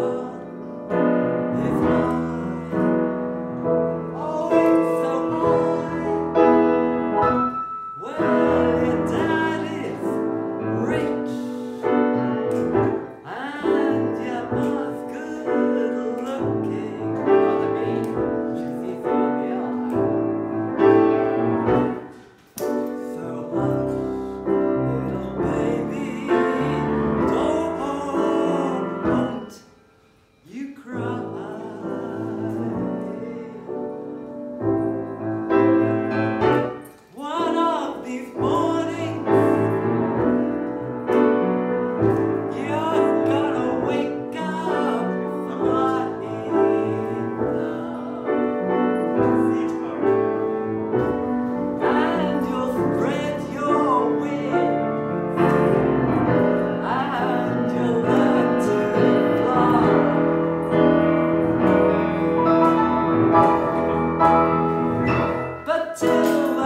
Oh.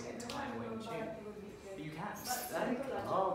time. But you can. You go.